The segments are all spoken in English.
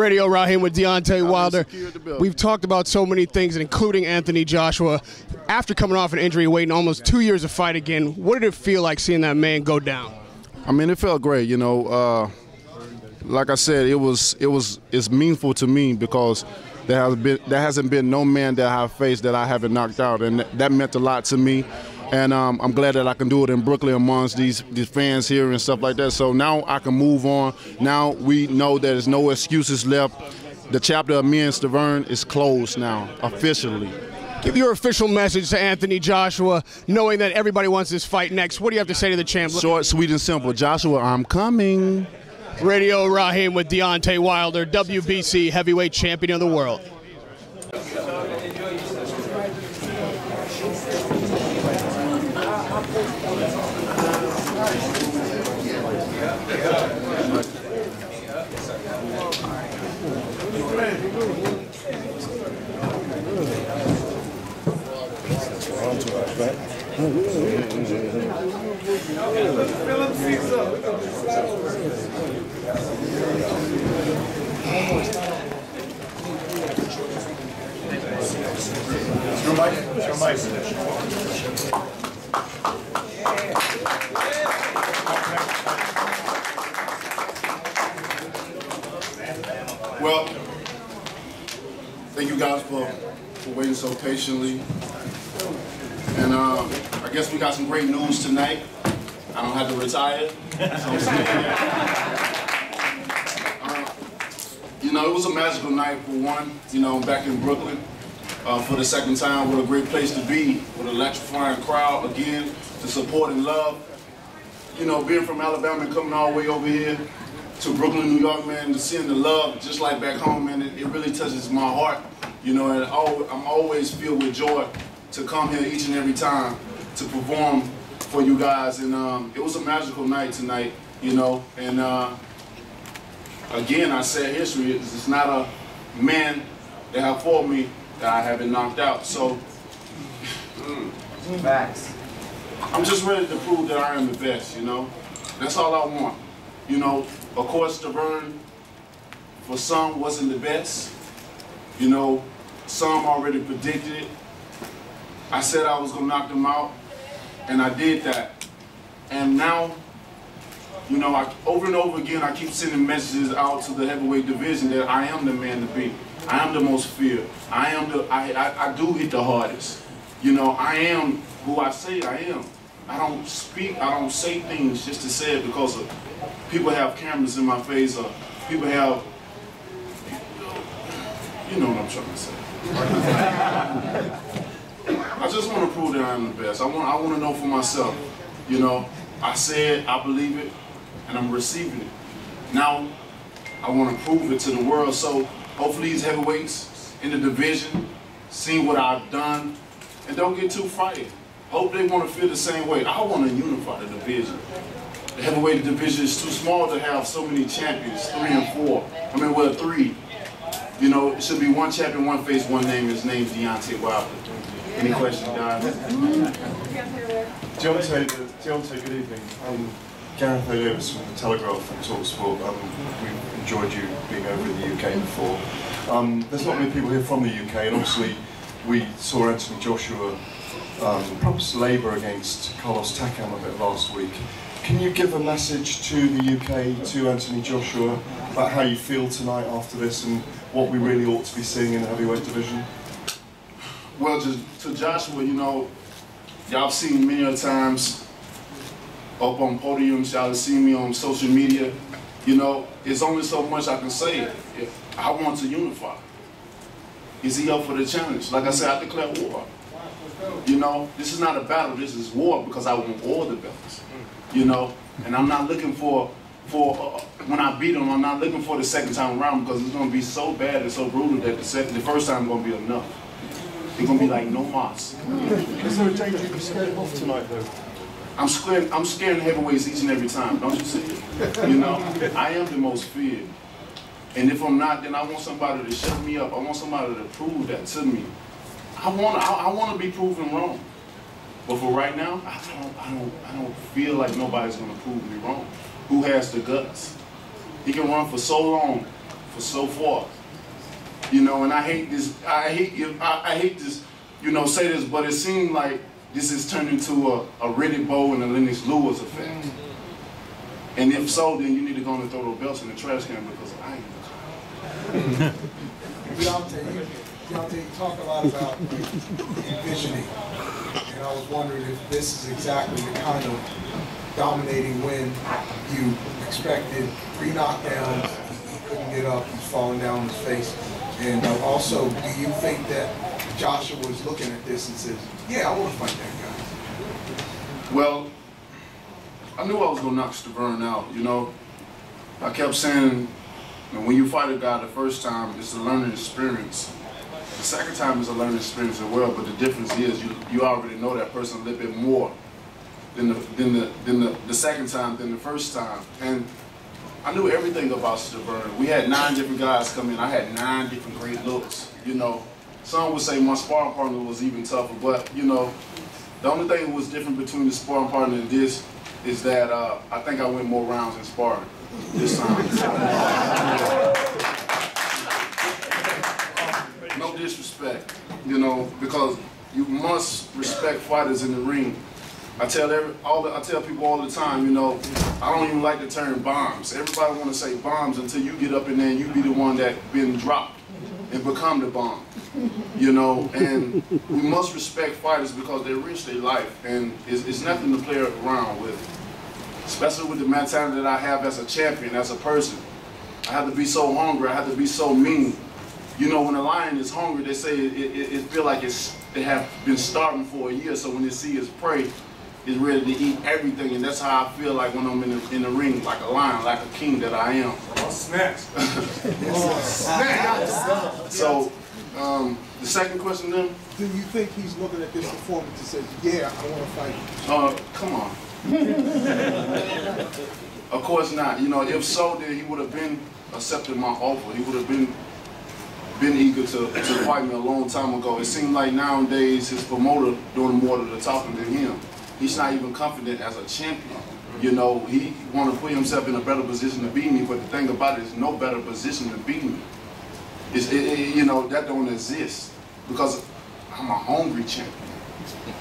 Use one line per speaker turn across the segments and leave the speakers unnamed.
Radio Raheem with Deontay Wilder. We've talked about so many things, including Anthony Joshua. After coming off an injury, waiting almost two years to fight again, what did it feel like seeing that man go down?
I mean, it felt great. You know, uh, like I said, it was it was it's meaningful to me because there has been there hasn't been no man that I've faced that I haven't knocked out, and that meant a lot to me. And um, I'm glad that I can do it in Brooklyn amongst these these fans here and stuff like that. So now I can move on. Now we know that there's no excuses left. The chapter of me and Stiverne is closed now officially.
Give your official message to Anthony Joshua, knowing that everybody wants this fight next. What do you have to say to the champ?
Short, sweet, and simple. Joshua, I'm coming.
Radio Raheem with Deontay Wilder, WBC heavyweight champion of the world.
Well, thank you guys for, for waiting so patiently. And uh, I guess we got some great news tonight. I don't have to retire. So uh, you know, it was a magical night for one, you know, back in Brooklyn. Uh, for the second time, what a great place to be, with an electrifying crowd again, to support and love. You know, being from Alabama and coming all the way over here to Brooklyn, New York, man, to seeing the love just like back home, man, it, it really touches my heart. You know, and I'm always filled with joy to come here each and every time to perform for you guys. And um, it was a magical night tonight, you know. And uh, again, I said history. It's, not a man that have fought me that I haven't knocked out. So,
Facts.
I'm just ready to prove that I am the best, you know. That's all I want. You know, of course, Stiverne, for some, wasn't the best. You know, some already predicted it. I said I was gonna knock them out, and I did that. And now, you know, I, over and over again, I keep sending messages out to the heavyweight division that I am the man to beat. I am the most feared. I am the, I, I, I do hit the hardest. You know, I am who I say I am. I don't speak, I don't say things just to say it because of, people have cameras in my face or people have, you know what I'm trying to say. I just want to prove that I'm the best. I want, I want to know for myself. You know, I said I believe it, and I'm receiving it. Now, I want to prove it to the world. So hopefully these heavyweights in the division see what I've done and don't get too frightened. Hope they want to feel the same way. I want to unify the division. The heavyweight division is too small to have so many champions, three and four. I mean, well, three. You know, it should be one champion, one face, one name. His name's Deontay Wilder. Any questions, guys?
Deontay, Deontay, good evening. Um, Gareth Davies from the Telegraph and TalkSport. Um, we've enjoyed you being over in the UK before. Um, there's not many people here from the UK, and obviously we saw Anthony Joshua um, perhaps labour against Carlos Takam a bit last week. Can you give a message to the UK, to Anthony Joshua, about how you feel tonight after this and what we really ought to be seeing in the heavyweight division?
Well, just to Joshua, you know, y'all seen many a times up on podiums, y'all have seen me on social media. You know, it's only so much I can say. If I want to unify. Is he up for the challenge? Like I said, I declare war. You know, this is not a battle, this is war because I want all the belts. You know, and I'm not looking for, for uh, when I beat him, I'm not looking for the second time around because it's going to be so bad and so brutal that the second, the first time going to be enough. Going to be like no mas.
Is there a danger you scared off tonight though?
I'm scared, I'm scaring heavyweights each and every time, don't you see? You know, I am the most feared. And if I'm not, then I want somebody to shut me up. I want somebody to prove that to me. I want I, I want to be proven wrong. But for right now, I don't I don't I don't feel like nobody's gonna prove me wrong. Who has the guts? He can run for so long for so far. You know, and I hate this. I hate. I, I hate this. You know, say this, but it seemed like this has turned into a, a Riddick Bowe and a Lennox Lewis effect. And if so, then you need to go and throw those belts in the trash can because I ain't.
Deontay, you talk a lot about envisioning, and I was wondering if this is exactly the kind of dominating win you expected. Three knockdowns, he couldn't get up, he's falling down on his face. And uh, also, do you think that Joshua was looking at this and says, yeah, I want to fight that
guy? Well, I knew I was going to knock Stiverne out, you know. I kept saying, and when you fight a guy the first time, it's a learning experience. The second time is a learning experience as well, but the difference is you, you already know that person a little bit more than the, than the, than the, the second time than the first time. And I knew everything about Stiverne. We had nine different guys come in. I had nine different great looks, you know. Some would say my sparring partner was even tougher, but you know, the only thing that was different between the sparring partner and this is that uh, I think I went more rounds in sparring this time. no disrespect, you know, because you must respect fighters in the ring. I tell every, all the, I tell people all the time, you know, I don't even like the term bombs. Everybody want to say bombs until you get up in there and you be the one that been dropped and become the bomb. You know, and we must respect fighters because they risk their life, and it's, it's nothing to play around with. Especially with the mentality that I have as a champion, as a person. I have to be so hungry. I have to be so mean. You know, when a lion is hungry, they say it, it, it feel like it's they have been starving for a year. So when they see its prey, is ready to eat everything, and that's how I feel like when I'm in the, in the ring, like a lion, like a king that I am.
Oh, snacks.
snacks. so, um, the second question then?
Do you think he's looking at this performance and says, yeah, I want to fight?
Uh, come on. of course not. You know, if so, then he would have been accepted my offer. He would have been been eager to, to fight me a long time ago. It seems like nowadays his promoter doing more to the talking than him he's not even confident as a champion. You know, he want to put himself in a better position to beat me, but the thing about it is no better position to beat me. It, it, you know, that don't exist because I'm a hungry champion.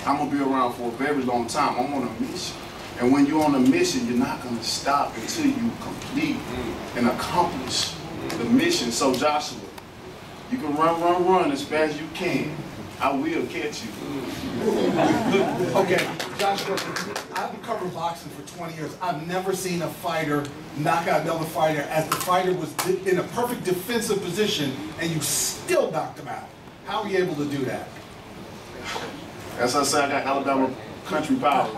I'm going to be around for a very long time. I'm on a mission. And when you're on a mission, you're not going to stop until you complete and accomplish the mission. So Joshua, you can run, run, run as fast as you can. I will catch you.
okay, Joshua, I've been covering boxing for 20 years. I've never seen a fighter knock out another fighter as the fighter was in a perfect defensive position and you still knocked him out. How are you able to do that?
As I said, I got Alabama country power.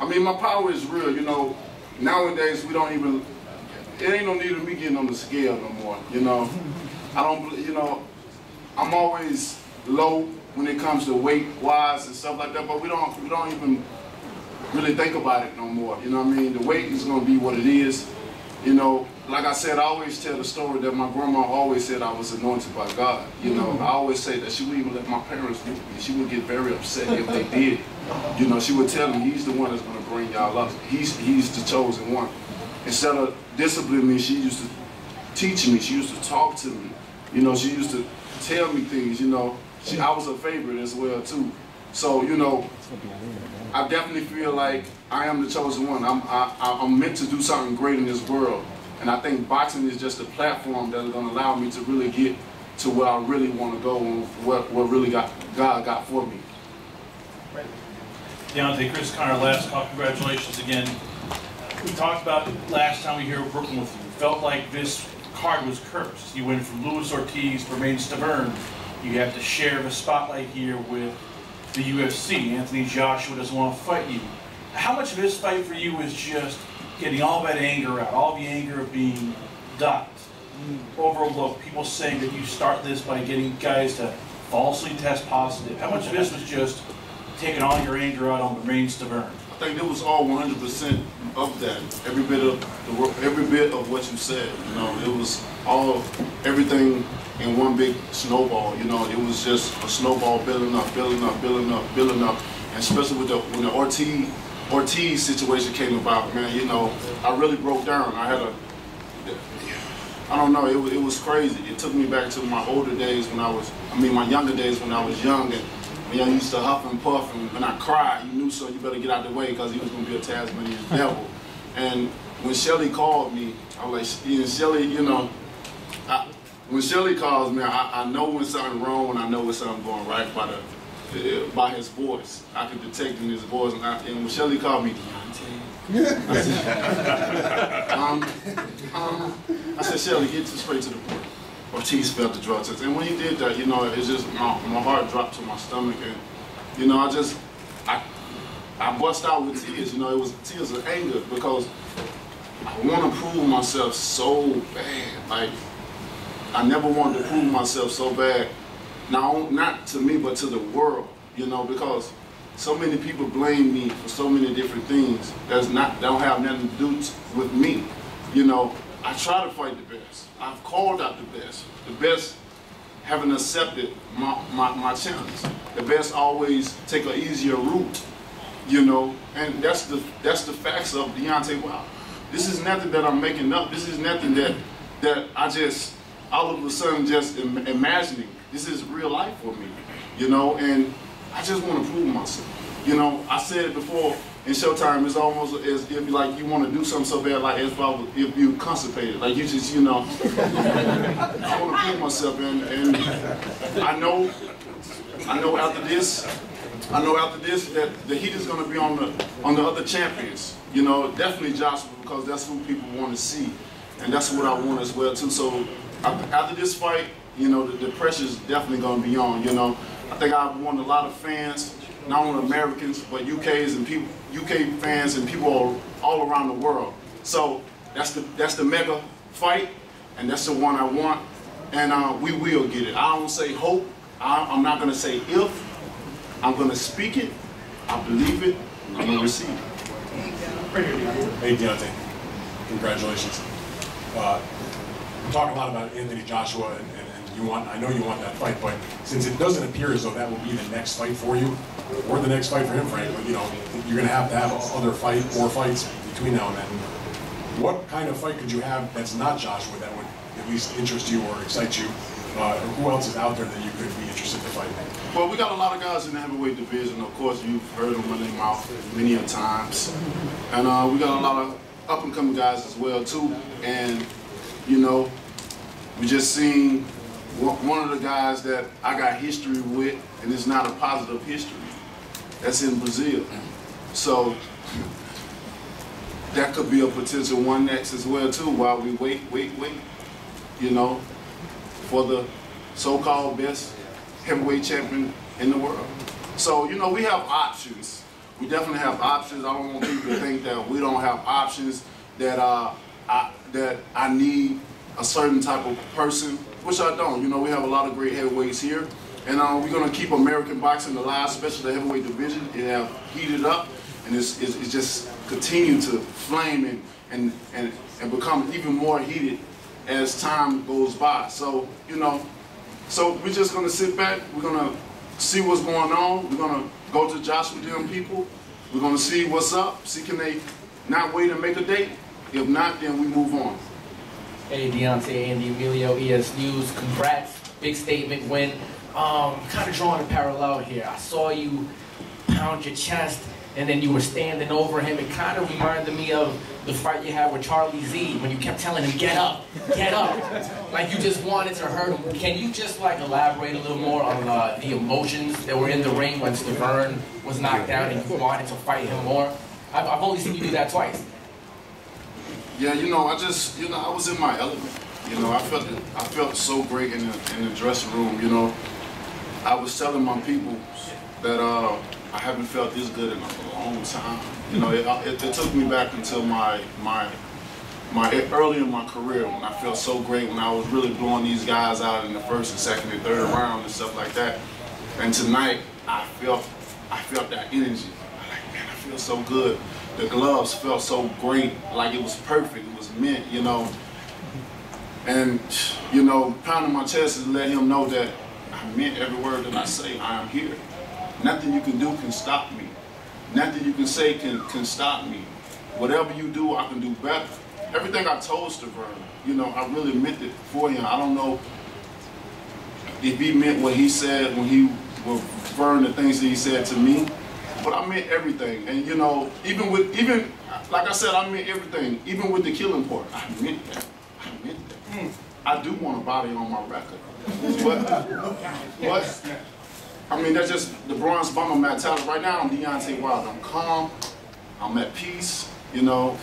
I mean, my power is real. You know, nowadays we don't even, it ain't no need of me getting on the scale no more. You know, I don't, you know, I'm always low when it comes to weight wise and stuff like that, but we don't we don't even really think about it no more. You know what I mean? The weight is gonna be what it is. You know, like I said, I always tell the story that my grandma always said I was anointed by God. You know, mm-hmm. I always say that she would even let my parents do me. She would get very upset if they did. You know, she would tell me he's the one that's gonna bring y'all up. He's he's the chosen one. Instead of disciplining me, she used to teach me. She used to talk to me. You know, she used to tell me things, you know. She, I was a favorite as well too. So, you know, I definitely feel like I am the chosen one. I'm, I, I'm meant to do something great in this world. And I think boxing is just a platform that's going to allow me to really get to where I really want to go and what, what really got God got for me.
Deontay, Chris Connor, last call. Congratulations again. We talked about last time we here working with you. Felt like this card was cursed. You went from Luis Ortiz to Bermane Stiverne. You have to share the spotlight here with the UFC. Anthony Joshua doesn't want to fight you. How much of this fight for you is just getting all that anger out, all the anger of being ducked, overlooked, people saying that you start this by getting guys to falsely test positive. How much of this was just taking all your anger out on Bermane Stiverne?
I think it was all 100% of that. Every bit of the work, every bit of what you said. You know, it was all everything in one big snowball. You know, it was just a snowball building up, building up, building up, building up. And especially with the when the Ortiz Ortiz situation came about, man, you know, I really broke down. I had a I don't know. It, it was crazy. It took me back to my older days when I was, I mean, my younger days when I was young and when I used to huff and puff and when I cried, you knew so you better get out the way because he was going to be a Tasmanian devil. And when Shelly called me, I was like, Shelly, you know, I, when Shelly calls me, I, I know when something wrong and I know when something going right by the by his voice. I could detect in his voice. And, I, and when Shelly called me, Deontay, I said, um, um, I said, Shelly, get to straight to the point. Ortiz felt the drug test. And when he did that, you know, it's just, my, my heart dropped to my stomach. And, you know, I just, I, I bust out with tears. You know, it was tears of anger because I want to prove myself so bad. Like, I never wanted to prove myself so bad. Now, not to me, but to the world, you know, because so many people blame me for so many different things that's not, don't have nothing to do with me. You know, I try to fight the best. I've called out the best. The best haven't accepted my, my, my challenge. The best always take an easier route, you know, and that's the that's the facts of Deontay Wilder. This is nothing that I'm making up. This is nothing that that I just all of a sudden just Im imagining. This is real life for me, you know, and I just want to prove myself. You know, I said it before in Showtime, it's almost as if like you want to do something so bad, like if, I, if you constipated, like you just, you know, I want to prove myself, and, and I know, I know after this, I know after this that the heat is going to be on the on the other champions. You know, definitely Joshua because that's who people want to see, and that's what I want as well too. So after this fight, you know, the, the pressure is definitely going to be on. You know, I think I've won a lot of fans, not only Americans, but UKs and people, UK fans and people all, all around the world. So that's the that's the mega fight, and that's the one I want, and uh, we will get it. I don't say hope. I, I'm not going to say if. I'm going to speak it. I believe it. I'm to receive it.
Hey, Deontay. Congratulations. Uh, we talk a lot about Anthony Joshua, and, and, you want, I know you want that fight, but since it doesn't appear as though that will be the next fight for you, or the next fight for him, frankly, you know, you're going to have to have other fight, more fights between now and then. What kind of fight could you have that's not Joshua that would at least interest you or excite you? Uh, who else is out there that you could be interested to fight?
Well, we got a lot of guys in the heavyweight division. Of course, you've heard them running mouth many a times. And uh, we got a lot of up-and-coming guys as well, too. And, you know, we just seen one of the guys that I got history with, and it's not a positive history. That's in Brazil. So that could be a potential one next as well too. While we wait, wait, wait, you know, for the so-called best heavyweight champion in the world. So you know, we have options. We definitely have options. I don't want people to think that we don't have options. That uh, I, that I need a certain type of person, which I don't. You know, we have a lot of great heavyweights here. And uh, we're going to keep American boxing alive, especially the heavyweight division. It have heated up, and it's, it's, it's just continue to flame and, and, and, and become even more heated as time goes by. So, you know, so we're just going to sit back. We're going to see what's going on. We're going to go to Joshua Dillon people. We're going to see what's up, see can they not wait and make a date. If not, then we move on.
Hey, Deontay, Andy Emilio, ES News. Congrats. Big statement win. Um, kind of drawing a parallel here. I saw you pound your chest and then you were standing over him. It kind of reminded me of the fight you had with Charlie Z when you kept telling him, get up, get up. like you just wanted to hurt him. Can you just like elaborate a little more on uh, the emotions that were in the ring when Stiverne was knocked down and you wanted to fight him more? I've, I've only seen you do that twice.
Yeah, you know, I just, you know, I was in my element. You know, I felt I felt so great in the, in the dressing room. You know, I was telling my people that uh, I haven't felt this good in a long time. You know, it, it, it took me back until my my my early in my career when I felt so great when I was really blowing these guys out in the first and second and third round and stuff like that. And tonight, I felt I felt that energy. I'm like, man, I feel so good the gloves felt so great, like it was perfect, it was meant, you know. And, you know, pounding my chest is let him know that I meant every word that I say, I am here. Nothing you can do can stop me. Nothing you can say can, can stop me. Whatever you do, I can do better. everything I told Stiverne, you know, I really meant it for him. I don't know if he meant what he said when he was referring to things that he said to me, but I meant everything. And you know, even with even like I said, I meant everything. Even with the killing part, I meant that. I meant that. I do want a body on my record, but but I mean that's just the bronze bomber mentality. Right now, I'm Deontay Wilder. I'm calm. I'm at peace. You know,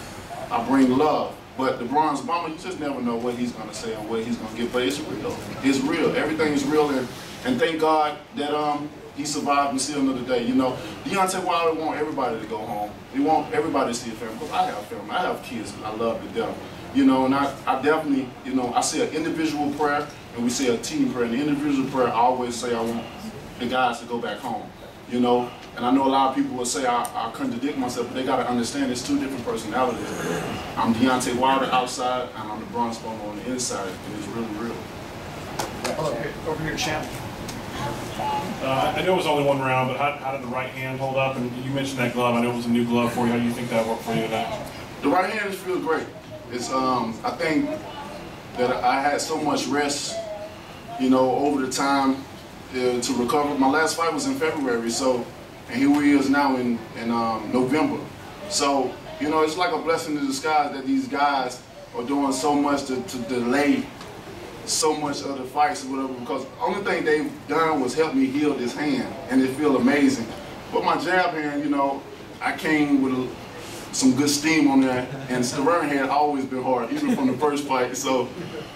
I bring love. But the bronze bomber, you just never know what he's gonna say and what he's gonna get. But it's real. It's real. Everything is real, and and thank God that um he survived and see another day. You know, Deontay Wilder want everybody to go home. He want everybody to see a family. Because I have family. I have kids. I love to death. You know, and I, I definitely, you know, I say an individual prayer and we say a team prayer. And the individual prayer, I always say I want the guys to go back home. You know, and I know a lot of people will say I, I contradict myself, but they got to understand it's two different personalities. I'm Deontay Wilder outside, and I'm the Bronze Bomber on the inside, and it's really real.
Over here, champ.
Uh, I know it was only one round, but how, how did the right hand hold up? And you mentioned that glove. I know it was a new glove for you. How do you think that worked for you today?
The right hand just feels great. It's um I think that I had so much rest, you know, over the time uh, to recover. My last fight was in February, so and here we is now in in um, November. So you know, it's like a blessing in disguise that these guys are doing so much to, to delay so much of the fights or whatever because the only thing they've done was help me heal this hand and it feel amazing. But my jab hand, you know, I came with a, some good steam on that and Stiverne hand always been hard, even from the first fight. So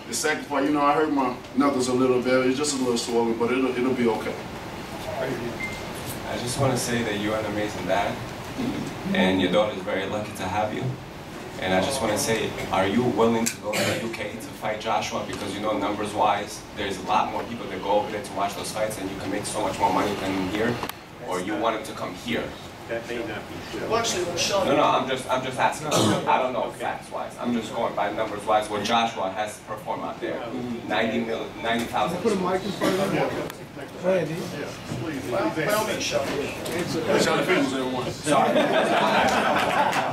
the second fight, you know, I hurt my knuckles a little bit. It's just a little swollen, but it'll, it'll be okay.
I just want to say that you're an amazing dad, and your daughter is very lucky to have you. And I just want to say, are you willing to go to the UK to fight Joshua? Because you know, numbers-wise, there's a lot more people that go over there to watch those fights, and you can make so much more money than here. Or you want him to come here?
That may not be true.
Well, actually, Michelle.
No, no, I'm just, I'm just asking. I don't know facts-wise. I'm just going by numbers-wise. What Joshua has performed out there, 90 mil, 90,000.
Put a mic in front of him. Go ahead, Dean.
Please,
By
please
by all
answer.
means, Shelby.
Show the fingers everyone.
Sorry.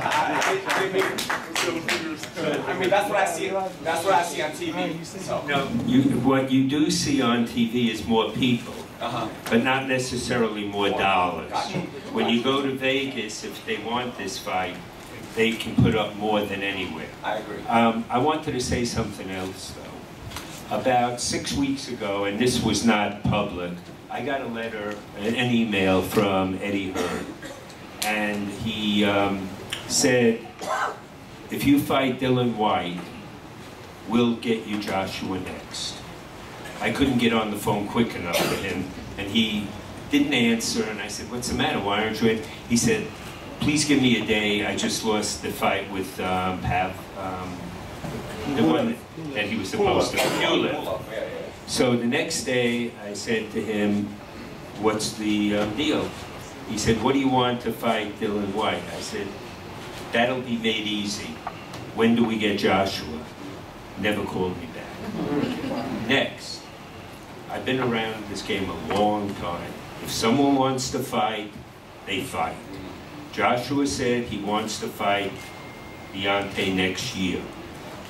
I mean, that's what I see. That's what I see on TV. So.
No, you, what you do see on TV is more people,
Uh-huh.
but not necessarily more dollars.
Gotcha.
When you go to Vegas, if they want this fight, they can put up more than anywhere.
I agree.
Um, I wanted to say something else, though. About six weeks ago, and this was not public, I got a letter, an an email from Eddie Hearn. And he um, said, if you fight Dillian Whyte, we'll get you Joshua next. I couldn't get on the phone quick enough for him, and he didn't answer, and I said, what's the matter, why aren't you in? He said, please give me a day, I just lost the fight with um, Pav, um, the one that he was supposed to, Pulev. So the next day, I said to him, what's the um, deal? He said, what do you want to fight Dillian Whyte? I said, that'll be made easy. When do we get Joshua? Never called me back. Next, I've been around this game a long time. If someone wants to fight, they fight. Joshua said he wants to fight Deontay next year.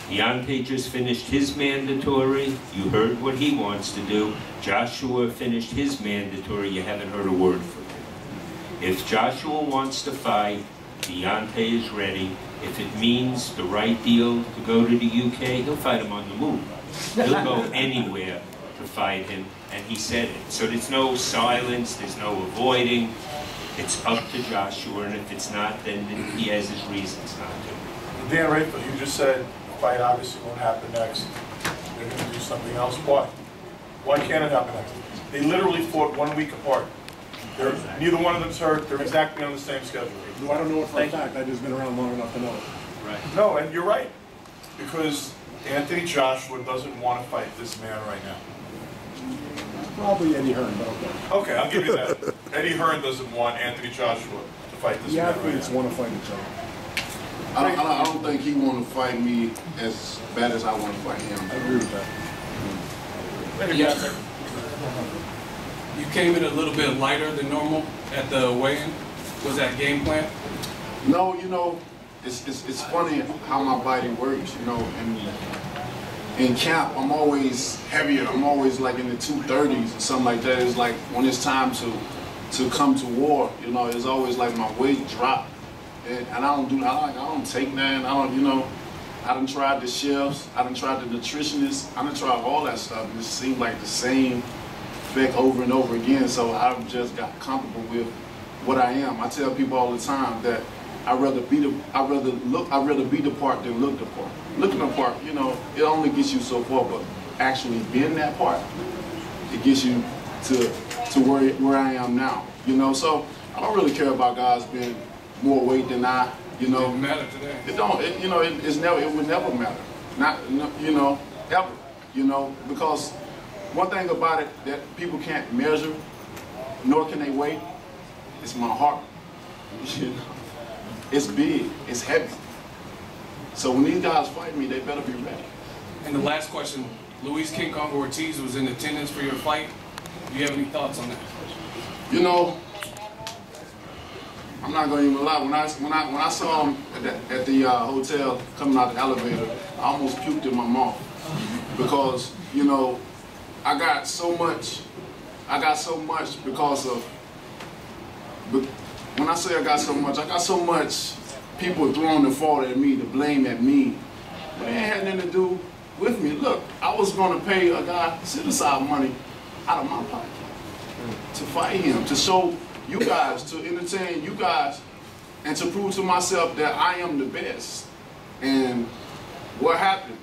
Deontay just finished his mandatory. You heard what he wants to do. Joshua finished his mandatory. You haven't heard a word from him. If Joshua wants to fight, Deontay is ready. If it means the right deal to go to the UK, he'll fight him on the move. He'll go anywhere to fight him, and he said it. So there's no silence, there's no avoiding. It's up to Joshua, and if it's not, then he has his reasons not to.
Dan Rafael, you just said the fight obviously won't happen next. They're gonna do something else. Why? Why can't it happen next? They literally fought one week apart. They're, neither one of them's hurt. They're exactly on the same schedule.
No, I don't know it for a fact. I've just been around long enough to know it.
No, and you're right. Because Anthony Joshua doesn't want to fight this man right now.
Probably Eddie Hearn, but okay.
Okay, I'll give you that. Eddie Hearn doesn't want Anthony Joshua to fight this
The
man right
athletes
now.
want to fight each other.
I don't, I don't, think he want to fight me as bad as I want to fight him.
I agree with that.
Yeah. You came in a little bit lighter than normal at the weigh-in. Was that game plan?
No, you know, it's, it's, it's funny how my body works, you know, and in camp, I'm always heavier. I'm always like in the 230s or something like that. It's like when it's time to to come to war, you know, it's always like my weight drop. And, and I don't do, I, like, I don't take that. I don't, you know, I done tried the chefs, I done tried the nutritionists, I done tried all that stuff. And it seemed like the same effect over and over again. So I've just got comfortable with what I am. I tell people all the time that I rather be the I rather look I rather be the part than look the part. Looking the part, you know, it only gets you so far, but actually being that part, it gets you to to where where I am now. You know, so I don't really care about guys being more weight than I. You know,
Didn't matter today.
it don't. It, you know, it, it's never. It would never matter. Not. You know, ever. You know, because one thing about it that people can't measure, nor can they weigh, is my heart. You know, it's big. It's heavy. So when these guys fight me, they better be ready.
And the last question, Luis King Ortiz was in attendance for your fight. Do you have any thoughts on that?
You know, I'm not gonna even lie. When I when I when I saw him at the, at the uh, hotel coming out the elevator, I almost puked in my mouth because you know I got so much. I got so much because of. When I say I got so much, I got so much people throwing the fault at me, the blame at me, but it had nothing to do with me. Look, I was gonna pay a guy set aside money out of my pocket to fight him, to show you guys, to entertain you guys, and to prove to myself that I am the best. And what happened?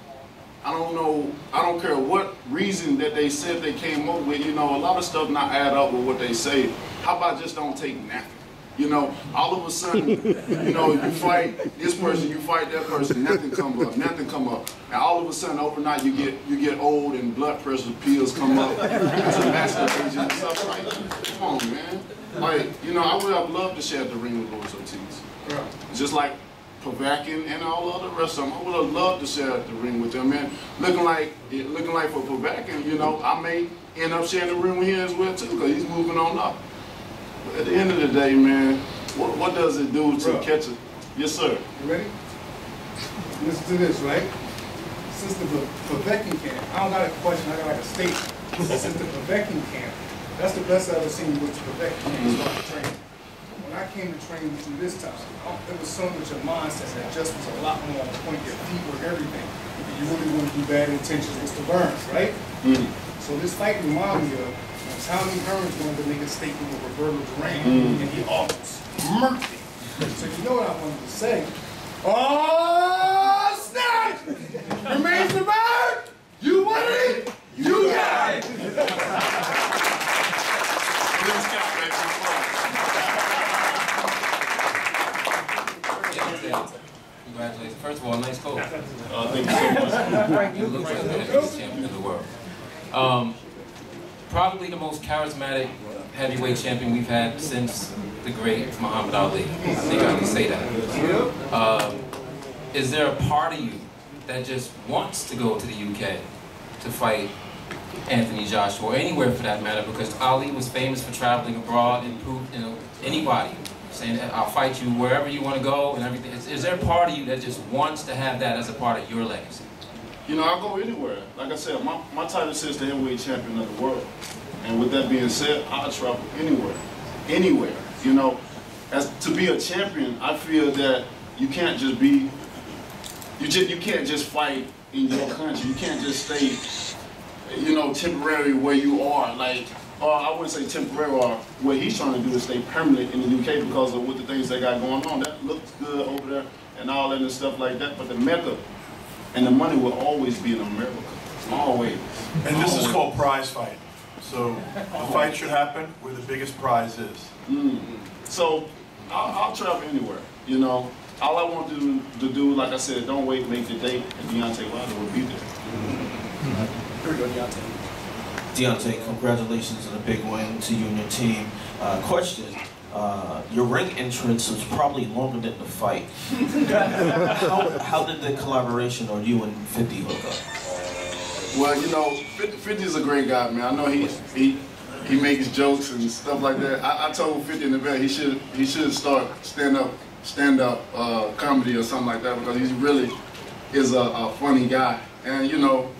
I don't know, I don't care what reason that they said they came up with, you know, a lot of stuff not add up with what they say. How about just don't take nothing? You know, all of a sudden, you know, you fight this person, you fight that person, nothing come up, nothing come up. And all of a sudden, overnight, you get you get old and blood pressure pills come up. It's a masking agent and stuff. Like, come on, man. Like, you know, I would have loved to share the ring with Luis Ortiz. Just like Povetkin and all the other rest of them. I would have loved to share the ring with them, man. Looking like looking like for Povetkin, you know, I may end up sharing the ring with him as well too, because he's moving on up. But at the end of the day, man, what, what does it do to
Bro.
catch a Yes, sir.
You ready? Listen to this, right? Since the Povetkin camp, I don't got a question, I got like a statement. Since the Povetkin camp, that's the best I've ever seen with the Povetkin camp train. When I came to train with you this time, there was so much of mindset that just was a lot more on point, your feet were everything. You really want to do bad intentions with the Burns, right? Mm. So this fight reminded me of when Tommy Hearns wanted to make a statement with Roberto Duran, mm. and he almost murked it. So you know what I wanted to say? Oh, snap! Remains the bird! You want it? You got it!
Congratulations. First of all, nice coat.
Uh, thank you so much.
You like the heavyweight champion of the world. Um, probably the most charismatic heavyweight champion we've had since the great Muhammad Ali. I think I can say that. Um, is there a part of you that just wants to go to the UK to fight Anthony Joshua or anywhere for that matter? Because Ali was famous for traveling abroad and proved, you know, anybody saying I'll fight you wherever you want to go and everything. Is, is there a part of you that just wants to have that as a part of your legacy?
You know, I'll go anywhere. Like I said, my, my title says the heavyweight champion of the world. And with that being said, I'll travel anywhere. Anywhere. You know, as to be a champion, I feel that you can't just be you just you can't just fight in your country. You can't just stay, you know, temporary where you are. Like, I wouldn't say temporary. Or what he's trying to do is stay permanent in the UK because of what the things they got going on. That looks good over there and all that and stuff like that. But the mecca and the money will always be in America. Always.
And this is called prize fight. So the fight should happen where the biggest prize is.
Mm. So I'll, I'll travel anywhere. You know, all I want to do, to do, like I said, don't wait, make the date, and Deontay Wilder will be there.
Here we go, Deontay.
Deontay, congratulations on a big win to you and your team. Uh, question, uh, your ring entrance was probably longer than the fight. how, how did the collaboration on you and 50 hook up?
Well, you know, 50, 50 is a great guy, man. I know he he he makes jokes and stuff like that. I, I told 50 in the back he should he should start stand up stand-up uh, comedy or something like that because he's really is a, a funny guy. And you know,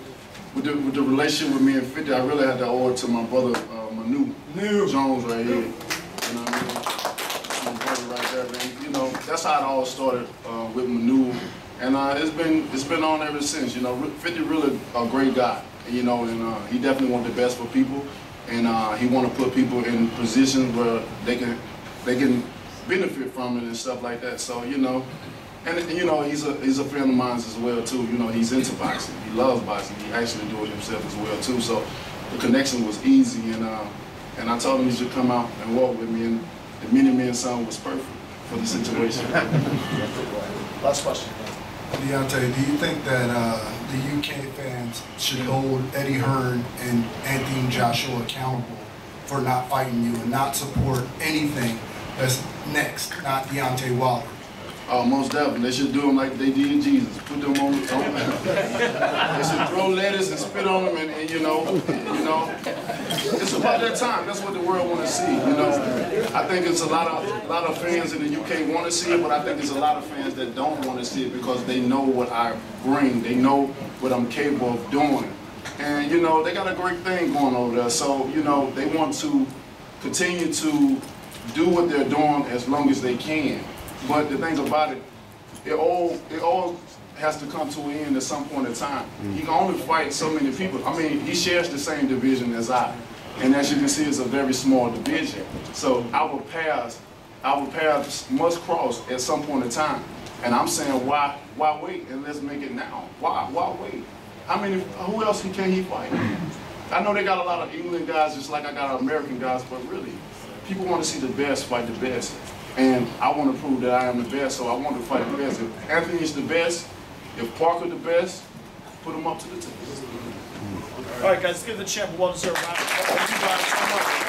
with the, with the relationship with me and 50, I really had to owe it to my brother uh, Manu Jones right here. You know what I mean? That's my brother right there, man. You know, that's how it all started uh, with Manu, and uh, it's been it's been on ever since. You know, 50 really a great guy. You know, and uh, he definitely want the best for people, and uh, he want to put people in positions where they can they can benefit from it and stuff like that. So you know, and you know he's a he's a friend of mine as well too. You know he's into boxing. He loves boxing. He actually do it himself as well too. So the connection was easy, and uh, and I told him he should come out and walk with me, and the Many Men song was perfect for the situation.
Last question.
Deontay, do you think that uh, the UK fans should hold Eddie Hearn and Anthony Joshua accountable for not fighting you and not support anything that's next, not Deontay Wilder?
Oh, most definitely. They should do them like they did Jesus. Put them on. the top. they should throw lettuce and spit on them, and, and you know, you know, it's about that time. That's what the world want to see. You know, I think it's a lot of a lot of fans in the UK want to see it, but I think there's a lot of fans that don't want to see it because they know what I bring. They know what I'm capable of doing, and you know, they got a great thing going over there. So you know, they want to continue to do what they're doing as long as they can. But the thing about it, it all it all has to come to an end at some point in time. Mm. He can only fight so many people. I mean, he shares the same division as I. And as you can see, it's a very small division. So our paths, our paths must cross at some point in time. And I'm saying, why, why wait? And let's make it now. Why, why wait? How many? Who else can he fight? I know they got a lot of England guys, just like I got American guys, but really, people want to see the best fight the best. And I want to prove that I am the best, so I want to fight the best. If Anthony is the best, if Parker the best, put him up to the test.
All right, guys, let's give the champ a well-deserved round. Thank you guys so much.